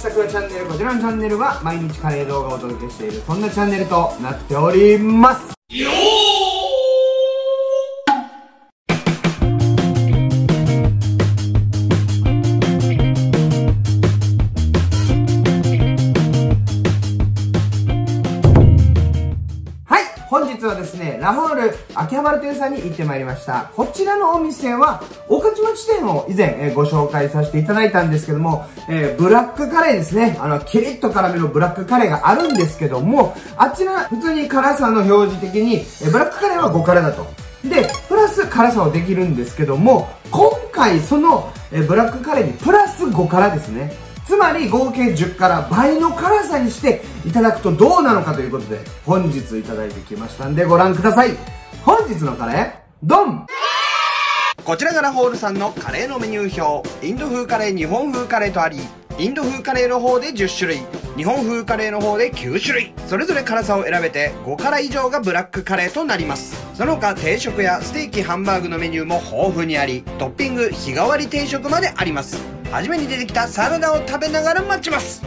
したくらチャンネルこちらのチャンネルは毎日カレー動画をお届けしているそんなチャンネルとなっております。日はですね、ラホール秋葉原店さんに行ってまいりました。こちらのお店は、御徒町店を以前、えー、ご紹介させていただいたんですけども、えー、ブラックカレーですね。あの、キリッと辛めのブラックカレーがあるんですけども、あちら、普通に辛さの表示的に、え、ブラックカレーは5辛だと。で、プラス辛さはできるんですけども、今回その、えブラックカレーにプラス5辛ですね。つまり合計10から倍の辛さにしていただくとどうなのかということで本日いただいてきましたんでご覧ください。本日のカレードン。こちらがラホールさんのカレーのメニュー表。インド風カレー日本風カレーとありインド風カレーの方で10種類。日本風カレーの方で9種類。それぞれ辛さを選べて5辛以上がブラックカレーとなります。その他定食やステーキハンバーグのメニューも豊富にありトッピング日替わり定食まであります。初めに出てきたサラダを食べながら待ちます。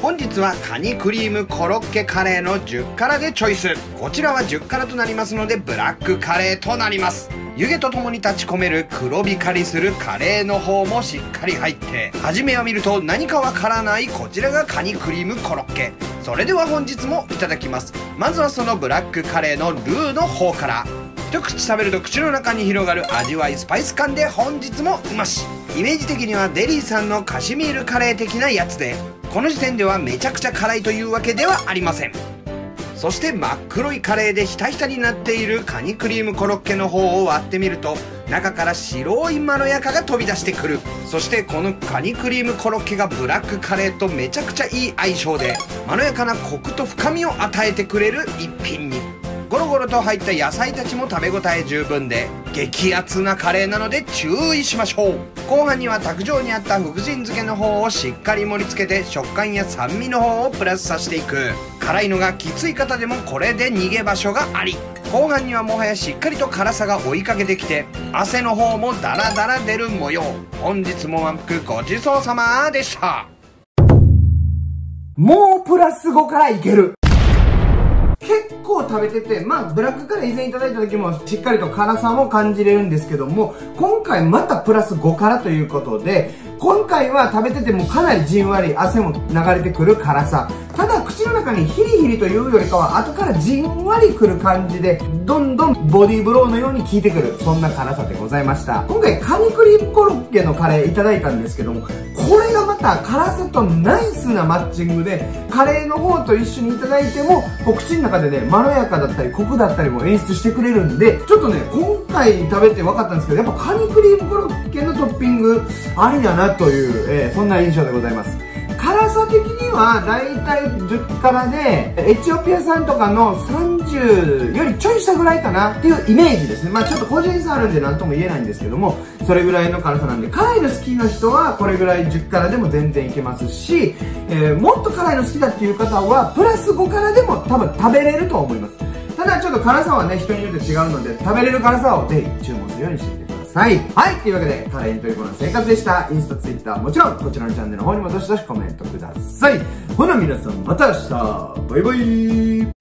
本日はカニクリームコロッケカレーの10辛でチョイス。こちらは10辛となりますのでブラックカレーとなります。湯気とともに立ち込める黒光りするカレーの方もしっかり入って。初めは見ると何かわからないこちらがカニクリームコロッケ。それでは本日もいただきます。まずはそのブラックカレーのルーの方から。一口食べると口の中に広がる味わいスパイス感で本日もうまし。イメージ的にはデリーさんのカシミールカレー的なやつで。この時点ではめちゃくちゃ辛いというわけではありません。そして真っ黒いカレーでひたひたになっているカニクリームコロッケの方を割ってみると中から白いまろやかが飛び出してくる。そしてこのカニクリームコロッケがブラックカレーとめちゃくちゃいい相性でまろやかなコクと深みを与えてくれる一品に。ゴロゴロと入った野菜たちも食べ応え十分で激アツなカレーなので注意しましょう。後半には卓上にあった福神漬けの方をしっかり盛り付けて食感や酸味の方をプラスさせていく。辛いのがきつい方でもこれで逃げ場所があり。後半にはもはやしっかりと辛さが追いかけてきて汗の方もダラダラ出る模様。本日も満腹ごちそうさまでした。もうプラス5からいける。結構食べてて、まあ、ブラックカレー以前いただいた時もしっかりと辛さも感じれるんですけども、今回またプラス5辛ということで、今回は食べててもかなりじんわり汗も流れてくる辛さ。ただ口の中にヒリヒリというよりかは後からじんわりくる感じでどんどんボディーブローのように効いてくるそんな辛さでございました今回カニクリコロ家のカレーいただいたんですけどもこれがまた辛さとナイスなマッチングでカレーの方と一緒にいただいても口の中でねまろやかだったりコクだったりも演出してくれるんでちょっとね今回食べて分かったんですけどやっぱカニクリームコロッケのトッピングありだなという、えー、そんな印象でございます。辛さ的にはだいたい10辛でエチオピア産とかの30よりちょい下ぐらいかなっていうイメージですね。まあちょっと個人差あるんで何とも言えないんですけどもそれぐらいの辛さなんで。辛いの好きな人はこれぐらい10辛でも全然いけますし、えー、もっと辛いの好きだっていう方はプラス5辛でも多分食べれると思います。ただちょっと辛さはね人によって違うので食べれる辛さをぜひ注文するようにしてさい。はい、というわけで、カレーに取り込む生活でした。インスタ、ツイッター、もちろん、こちらのチャンネルの方にもどしどしコメントください。ほな皆さん、また明日バイバイ